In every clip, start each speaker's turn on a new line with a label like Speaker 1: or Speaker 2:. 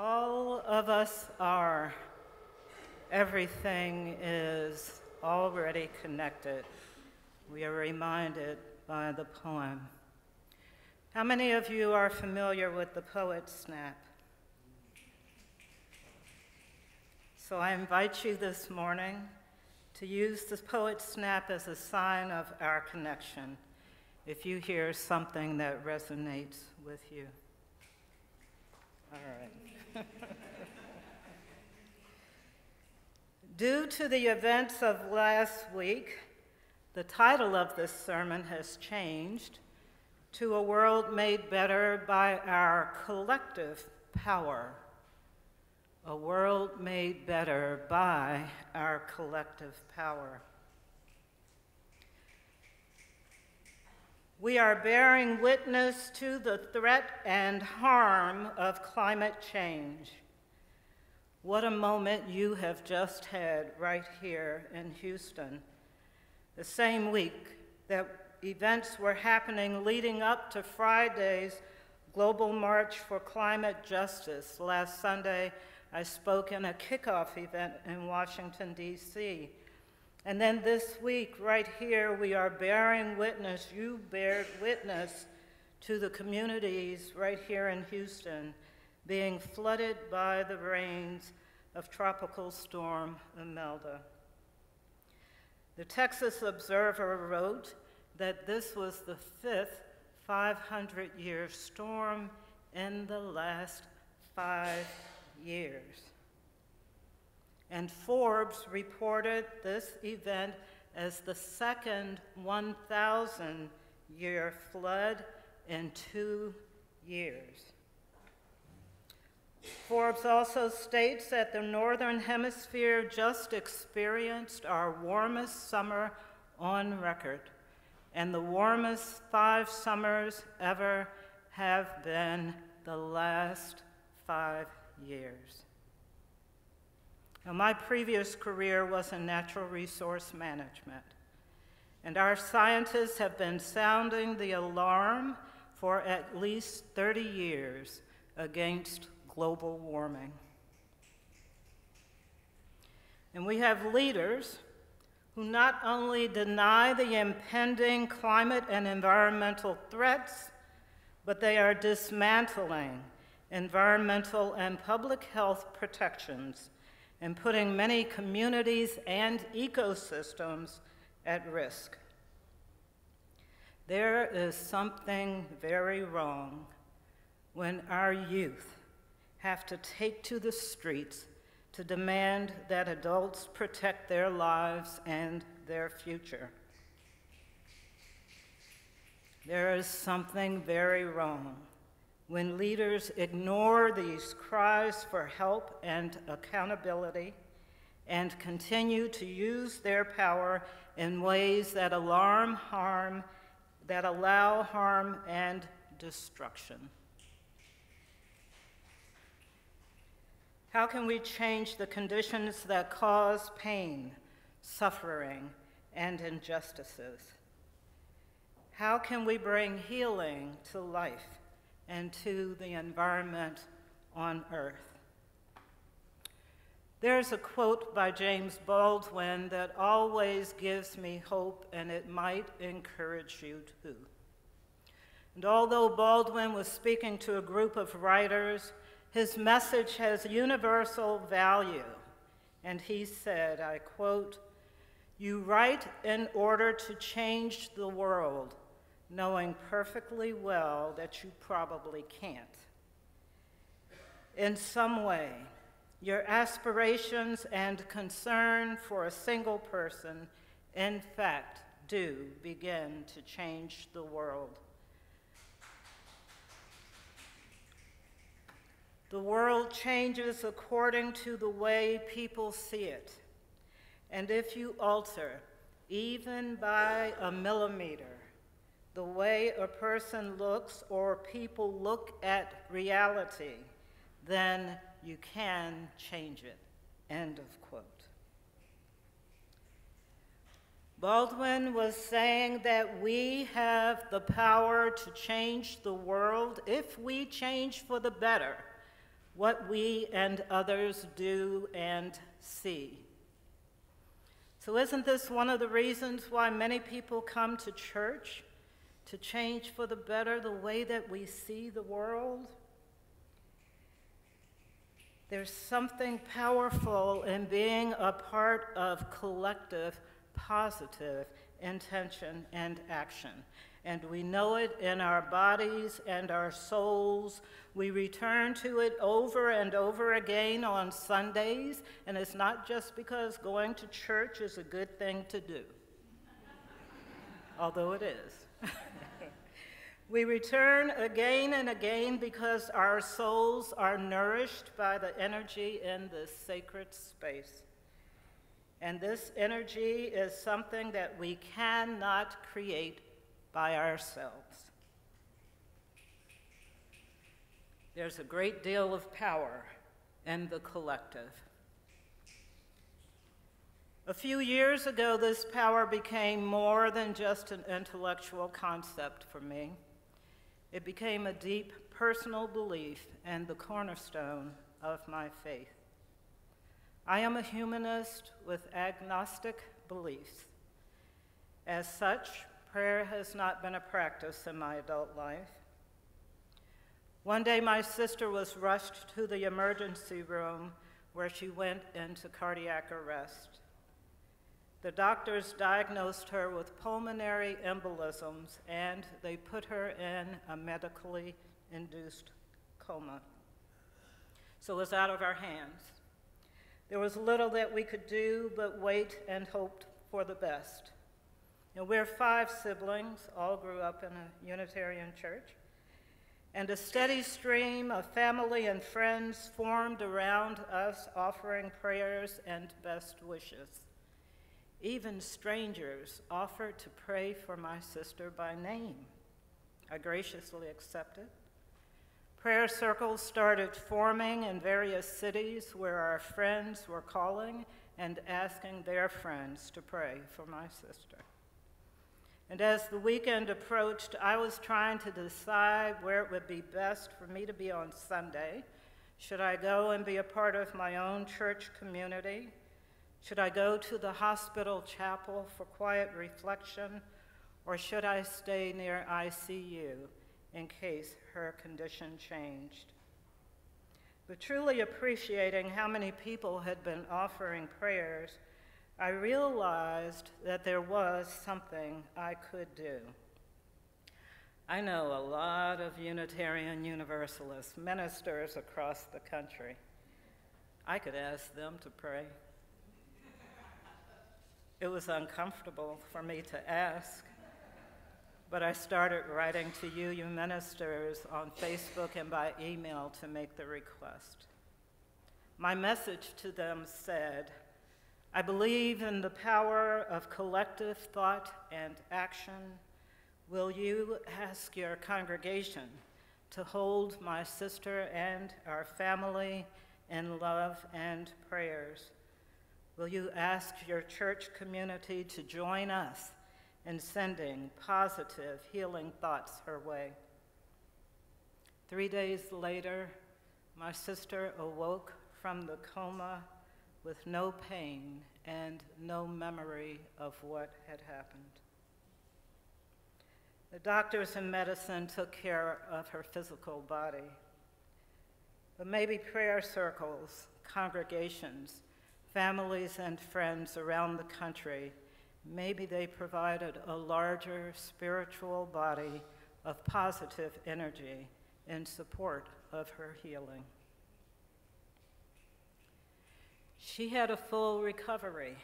Speaker 1: All of us are. Everything is already connected. We are reminded by the poem. How many of you are familiar with the poet snap? So I invite you this morning to use the poet snap as a sign of our connection if you hear something that resonates with you. All right. Due to the events of last week, the title of this sermon has changed to A World Made Better by Our Collective Power. A world made better by our collective power. We are bearing witness to the threat and harm of climate change. What a moment you have just had right here in Houston. The same week that events were happening leading up to Friday's Global March for Climate Justice. Last Sunday, I spoke in a kickoff event in Washington, D.C. And then this week, right here, we are bearing witness, you bear witness to the communities right here in Houston being flooded by the rains of Tropical Storm Imelda. The Texas Observer wrote that this was the fifth 500 year storm in the last five years. And Forbes reported this event as the second 1,000 year flood in two years. Forbes also states that the Northern Hemisphere just experienced our warmest summer on record, and the warmest five summers ever have been the last five years. Now, my previous career was in natural resource management, and our scientists have been sounding the alarm for at least 30 years against global warming. And we have leaders who not only deny the impending climate and environmental threats, but they are dismantling environmental and public health protections and putting many communities and ecosystems at risk. There is something very wrong when our youth have to take to the streets to demand that adults protect their lives and their future. There is something very wrong when leaders ignore these cries for help and accountability and continue to use their power in ways that alarm harm, that allow harm and destruction. How can we change the conditions that cause pain, suffering, and injustices? How can we bring healing to life and to the environment on earth? There's a quote by James Baldwin that always gives me hope, and it might encourage you too. And although Baldwin was speaking to a group of writers his message has universal value. And he said, I quote, You write in order to change the world, knowing perfectly well that you probably can't. In some way, your aspirations and concern for a single person, in fact, do begin to change the world. The world changes according to the way people see it. And if you alter, even by a millimeter, the way a person looks or people look at reality, then you can change it. End of quote. Baldwin was saying that we have the power to change the world if we change for the better what we and others do and see. So, isn't this one of the reasons why many people come to church? To change for the better the way that we see the world? There's something powerful in being a part of collective positive intention and action. And we know it in our bodies and our souls. We return to it over and over again on Sundays, and it's not just because going to church is a good thing to do, although it is. We return again and again because our souls are nourished by the energy in this sacred space. And this energy is something that we cannot create by ourselves. There's a great deal of power in the collective. A few years ago, this power became more than just an intellectual concept for me. It became a deep personal belief and the cornerstone of my faith. I am a humanist with agnostic beliefs. As such, prayer has not been a practice in my adult life. One day, my sister was rushed to the emergency room where she went into cardiac arrest. The doctors diagnosed her with pulmonary embolisms and they put her in a medically induced coma. So it was out of our hands. There was little that we could do but wait and hope for the best. And we're five siblings, all grew up in a Unitarian church. And a steady stream of family and friends formed around us, offering prayers and best wishes. Even strangers offered to pray for my sister by name. I graciously accepted. Prayer circles started forming in various cities where our friends were calling and asking their friends to pray for my sister. And as the weekend approached, I was trying to decide where it would be best for me to be on Sunday. Should I go and be a part of my own church community? Should I go to the hospital chapel for quiet reflection, or should I stay near ICU in case her condition changed? But truly appreciating how many people had been offering prayers, I realized that there was something I could do. I know a lot of Unitarian Universalist ministers across the country. I could ask them to pray. It was uncomfortable for me to ask, but I started writing to you, you ministers, on Facebook and by email to make the request. My message to them said, I believe in the power of collective thought and action. Will you ask your congregation to hold my sister and our family in love and prayers? Will you ask your church community to join us in sending positive, healing thoughts her way? Three days later, my sister awoke from the coma with no pain and no memory of what had happened. The doctors and medicine took care of her physical body. But maybe prayer circles, congregations, families and friends around the country, maybe they provided a larger spiritual body of positive energy in support of her healing. She had a full recovery,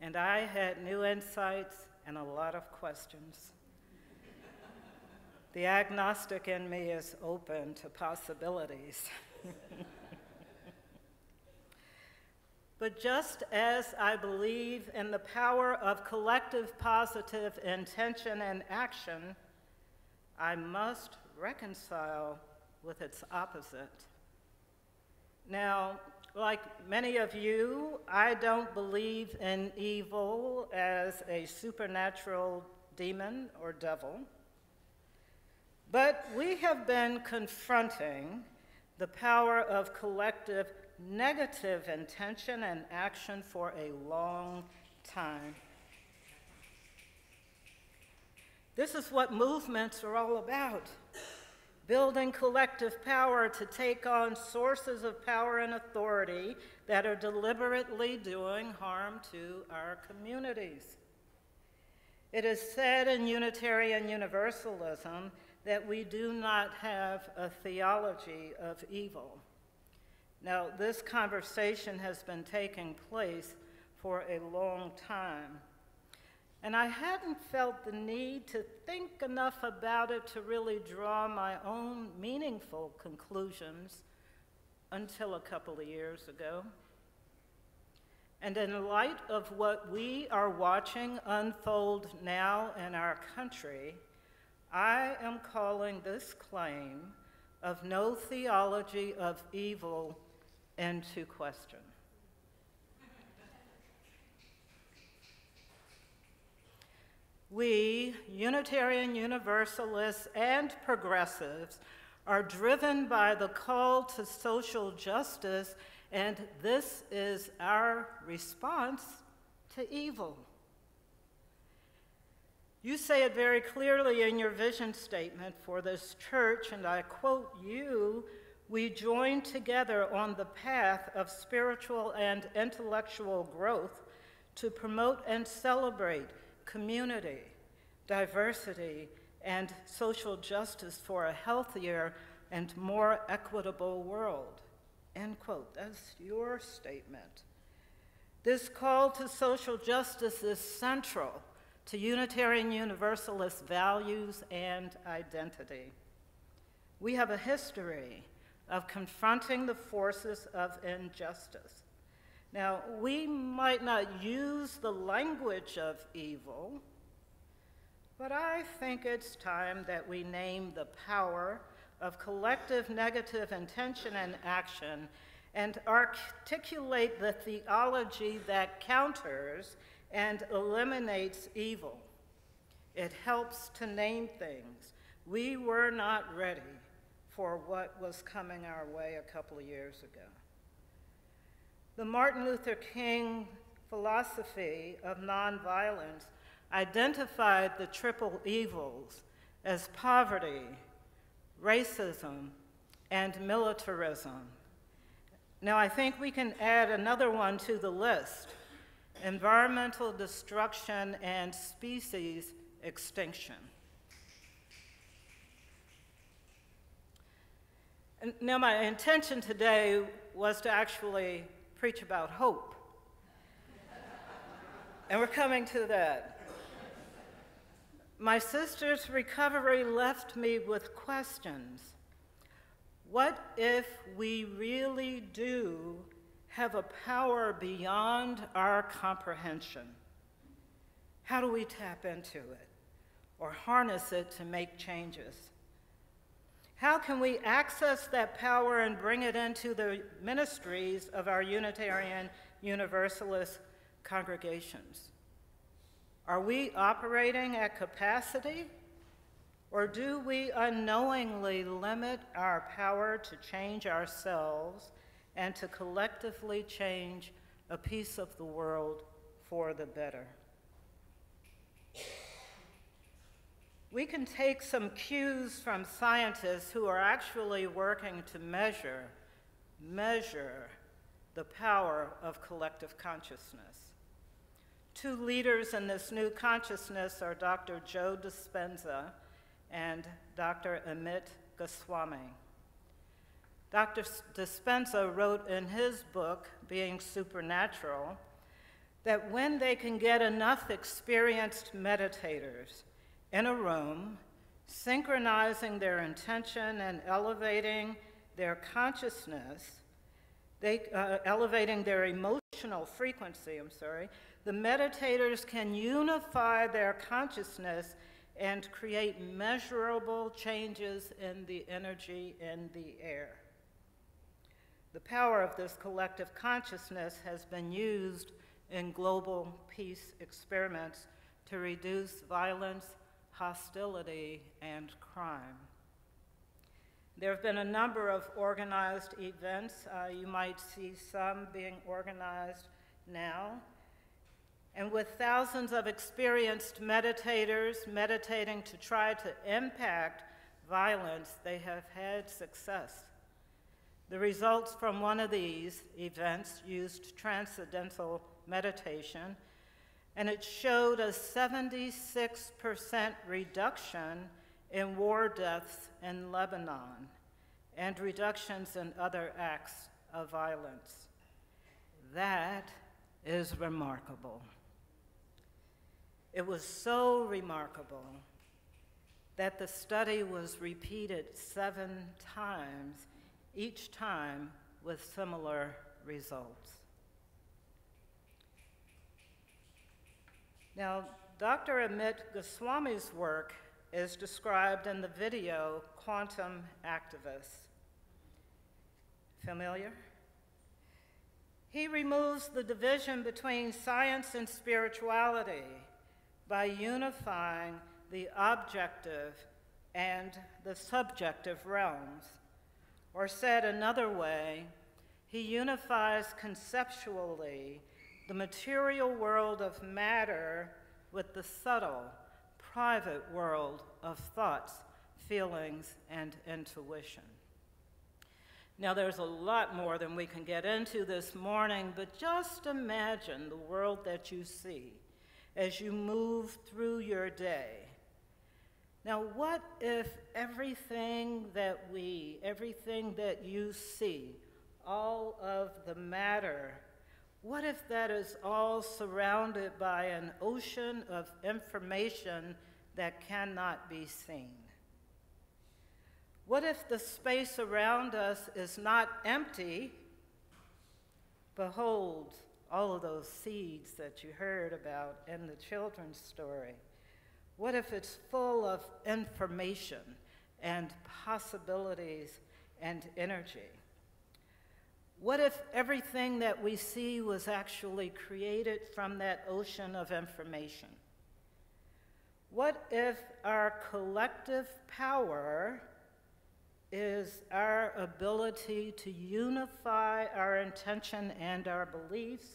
Speaker 1: and I had new insights and a lot of questions. the agnostic in me is open to possibilities. But just as I believe in the power of collective positive intention and action, I must reconcile with its opposite. Now, like many of you, I don't believe in evil as a supernatural demon or devil. But we have been confronting the power of collective negative intention and action for a long time. This is what movements are all about building collective power to take on sources of power and authority that are deliberately doing harm to our communities. It is said in Unitarian Universalism that we do not have a theology of evil. Now, this conversation has been taking place for a long time. And I hadn't felt the need to think enough about it to really draw my own meaningful conclusions until a couple of years ago. And in light of what we are watching unfold now in our country, I am calling this claim of no theology of evil into question. We, Unitarian Universalists and progressives, are driven by the call to social justice, and this is our response to evil. You say it very clearly in your vision statement for this church, and I quote you we join together on the path of spiritual and intellectual growth to promote and celebrate community, diversity, and social justice for a healthier and more equitable world. End quote. That's your statement. This call to social justice is central to Unitarian Universalist values and identity. We have a history of confronting the forces of injustice. Now, we might not use the language of evil, but I think it's time that we name the power of collective negative intention and action and articulate the theology that counters and eliminates evil. It helps to name things. We were not ready for what was coming our way a couple of years ago. The Martin Luther King philosophy of nonviolence identified the triple evils as poverty, racism, and militarism. Now, I think we can add another one to the list environmental destruction, and species extinction. Now, my intention today was to actually preach about hope. and we're coming to that. My sister's recovery left me with questions. What if we really do have a power beyond our comprehension. How do we tap into it or harness it to make changes? How can we access that power and bring it into the ministries of our Unitarian Universalist congregations? Are we operating at capacity? Or do we unknowingly limit our power to change ourselves and to collectively change a piece of the world for the better. We can take some cues from scientists who are actually working to measure, measure the power of collective consciousness. Two leaders in this new consciousness are Dr. Joe Dispenza and Dr. Amit Goswami. Dr. Dispenza wrote in his book, Being Supernatural, that when they can get enough experienced meditators in a room, synchronizing their intention and elevating their consciousness, they, uh, elevating their emotional frequency, I'm sorry, the meditators can unify their consciousness and create measurable changes in the energy in the air. The power of this collective consciousness has been used in global peace experiments to reduce violence, hostility, and crime. There have been a number of organized events. Uh, you might see some being organized now. And with thousands of experienced meditators meditating to try to impact violence, they have had success. The results from one of these events used transcendental meditation, and it showed a 76% reduction in war deaths in Lebanon and reductions in other acts of violence. That is remarkable. It was so remarkable that the study was repeated seven times, each time with similar results. Now, Dr. Amit Goswami's work is described in the video Quantum Activists. Familiar? He removes the division between science and spirituality by unifying the objective and the subjective realms. Or said another way, he unifies conceptually the material world of matter with the subtle, private world of thoughts, feelings, and intuition. Now, there's a lot more than we can get into this morning, but just imagine the world that you see as you move through your day. Now, what if everything that we, everything that you see, all of the matter, what if that is all surrounded by an ocean of information that cannot be seen? What if the space around us is not empty? Behold, all of those seeds that you heard about in the children's story. What if it's full of information and possibilities and energy? What if everything that we see was actually created from that ocean of information? What if our collective power is our ability to unify our intention and our beliefs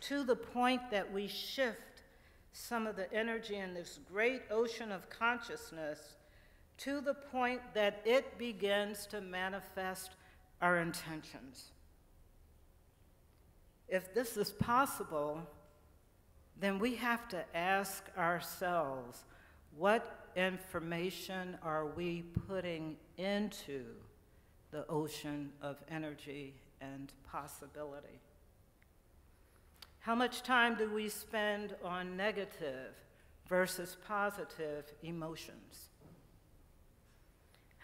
Speaker 1: to the point that we shift some of the energy in this great ocean of consciousness to the point that it begins to manifest our intentions. If this is possible, then we have to ask ourselves what information are we putting into the ocean of energy and possibility? How much time do we spend on negative versus positive emotions?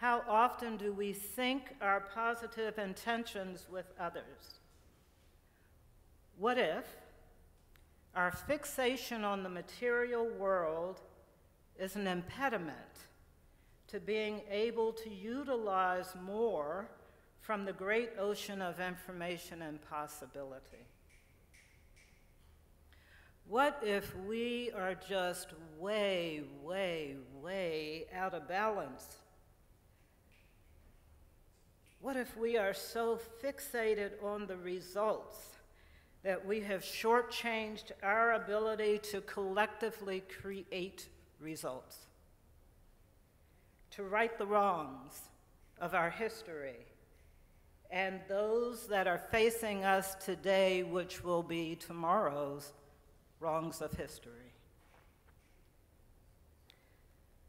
Speaker 1: How often do we sync our positive intentions with others? What if our fixation on the material world is an impediment to being able to utilize more from the great ocean of information and possibility. What if we are just way, way, way out of balance? What if we are so fixated on the results that we have shortchanged our ability to collectively create results, to right the wrongs of our history and those that are facing us today, which will be tomorrow's wrongs of history.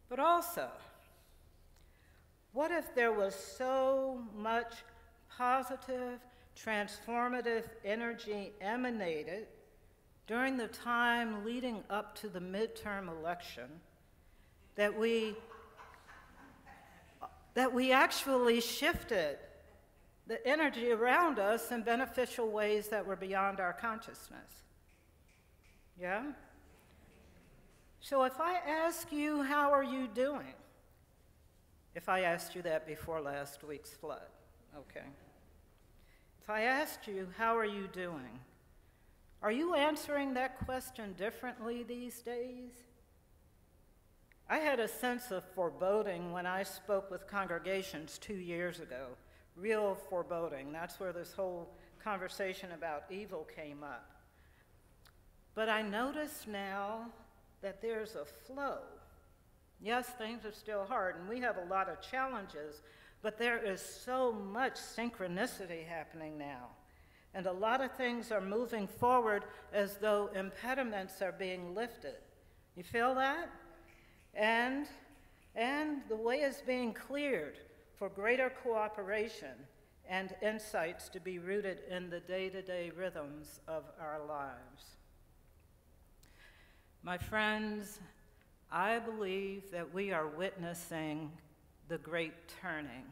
Speaker 1: But also, what if there was so much positive, transformative energy emanated during the time leading up to the midterm election that we that we actually shifted the energy around us in beneficial ways that were beyond our consciousness. Yeah? So if I ask you, how are you doing? If I asked you that before last week's flood, okay. If I asked you, how are you doing? Are you answering that question differently these days? I had a sense of foreboding when I spoke with congregations two years ago. Real foreboding. That's where this whole conversation about evil came up. But I notice now that there's a flow. Yes, things are still hard, and we have a lot of challenges, but there is so much synchronicity happening now. And a lot of things are moving forward as though impediments are being lifted. You feel that? And, and the way is being cleared for greater cooperation and insights to be rooted in the day to day rhythms of our lives. My friends, I believe that we are witnessing the great turning.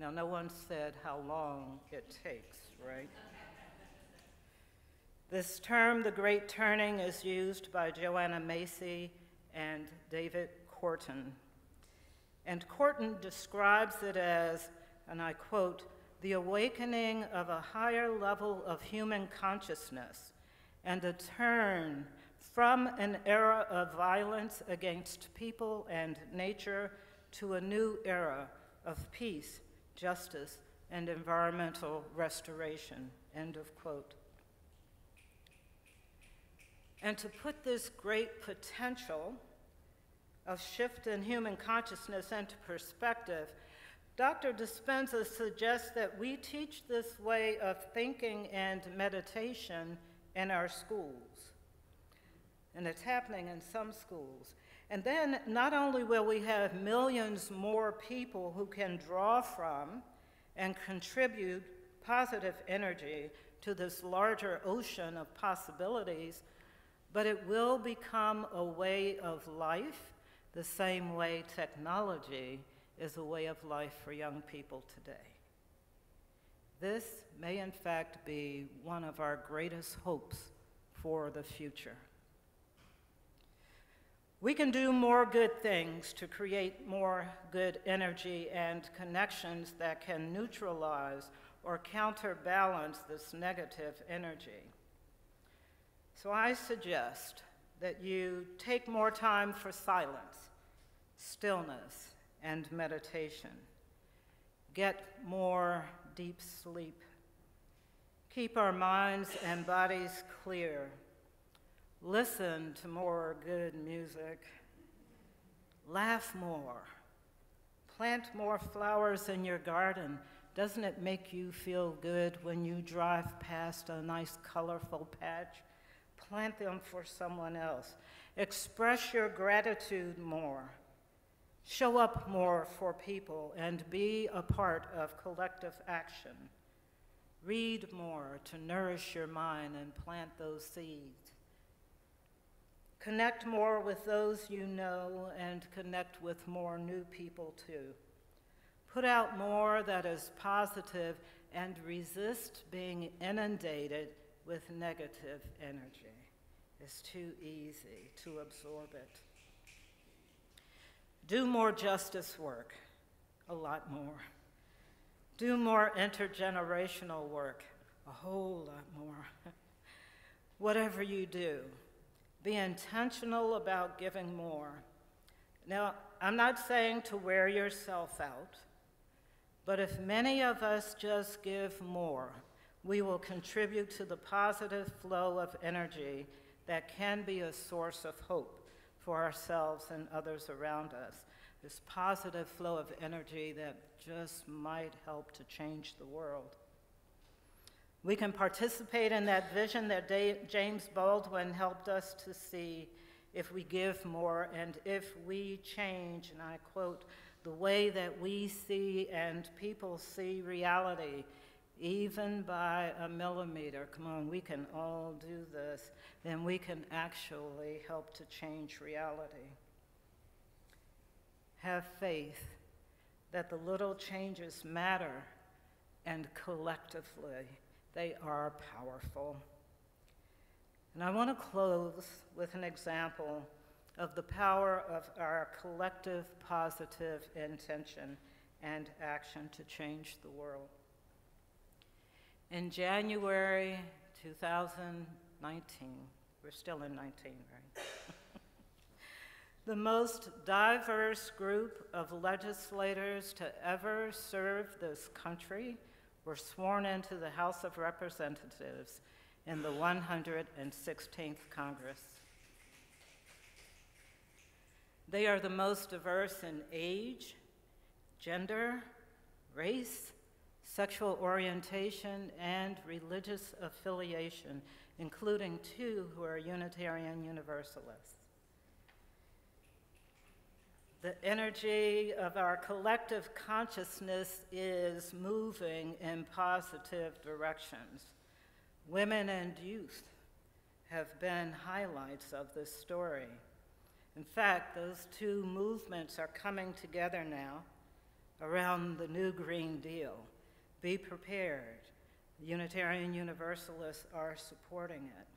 Speaker 1: Now, no one said how long it takes, right? This term, the Great Turning, is used by Joanna Macy and David Korten. And Korten describes it as, and I quote, the awakening of a higher level of human consciousness and a turn from an era of violence against people and nature to a new era of peace, justice, and environmental restoration. End of quote. And to put this great potential of shift in human consciousness into perspective, Dr. Dispenza suggests that we teach this way of thinking and meditation in our schools. And it's happening in some schools. And then not only will we have millions more people who can draw from and contribute positive energy to this larger ocean of possibilities, but it will become a way of life the same way technology is a way of life for young people today. This may, in fact, be one of our greatest hopes for the future. We can do more good things to create more good energy and connections that can neutralize or counterbalance this negative energy. So I suggest that you take more time for silence, stillness, and meditation. Get more deep sleep. Keep our minds and bodies clear. Listen to more good music. Laugh more. Plant more flowers in your garden. Doesn't it make you feel good when you drive past a nice, colorful patch? Plant them for someone else. Express your gratitude more. Show up more for people and be a part of collective action. Read more to nourish your mind and plant those seeds. Connect more with those you know and connect with more new people too. Put out more that is positive and resist being inundated with negative energy. It's too easy to absorb it. Do more justice work, a lot more. Do more intergenerational work, a whole lot more. Whatever you do, be intentional about giving more. Now, I'm not saying to wear yourself out, but if many of us just give more, we will contribute to the positive flow of energy that can be a source of hope for ourselves and others around us. This positive flow of energy that just might help to change the world. We can participate in that vision that James Baldwin helped us to see if we give more and if we change, and I quote, the way that we see and people see reality even by a millimeter, come on, we can all do this, then we can actually help to change reality. Have faith that the little changes matter and collectively they are powerful. And I want to close with an example of the power of our collective positive intention and action to change the world. In January 2019, we're still in 19, right? The most diverse group of legislators to ever serve this country were sworn into the House of Representatives in the 116th Congress. They are the most diverse in age, gender, race, sexual orientation, and religious affiliation, including two who are Unitarian Universalists. The energy of our collective consciousness is moving in positive directions. Women and youth have been highlights of this story. In fact, those two movements are coming together now around the new Green Deal. Be prepared. Unitarian Universalists are supporting it.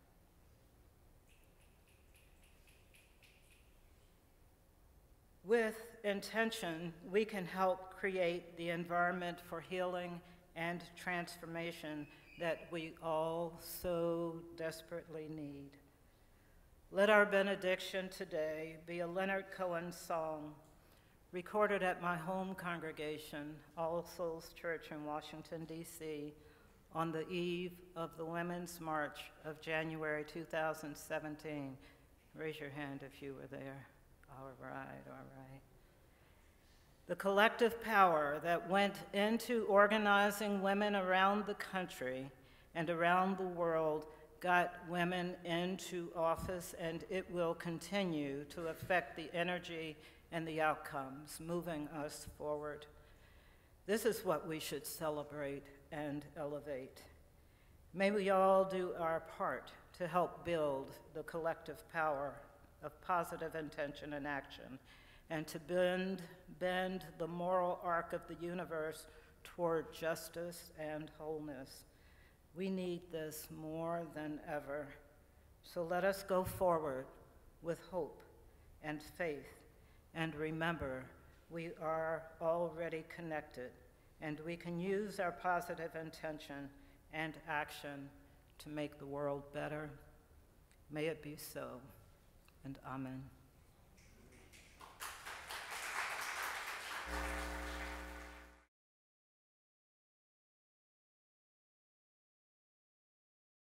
Speaker 1: With intention, we can help create the environment for healing and transformation that we all so desperately need. Let our benediction today be a Leonard Cohen song recorded at my home congregation, All Souls Church in Washington, D.C., on the eve of the Women's March of January 2017. Raise your hand if you were there. All right, all right. The collective power that went into organizing women around the country and around the world got women into office, and it will continue to affect the energy and the outcomes, moving us forward. This is what we should celebrate and elevate. May we all do our part to help build the collective power of positive intention and action, and to bend, bend the moral arc of the universe toward justice and wholeness. We need this more than ever. So let us go forward with hope and faith and remember we are already connected and we can use our positive intention and action to make the world better. May it be so and Amen.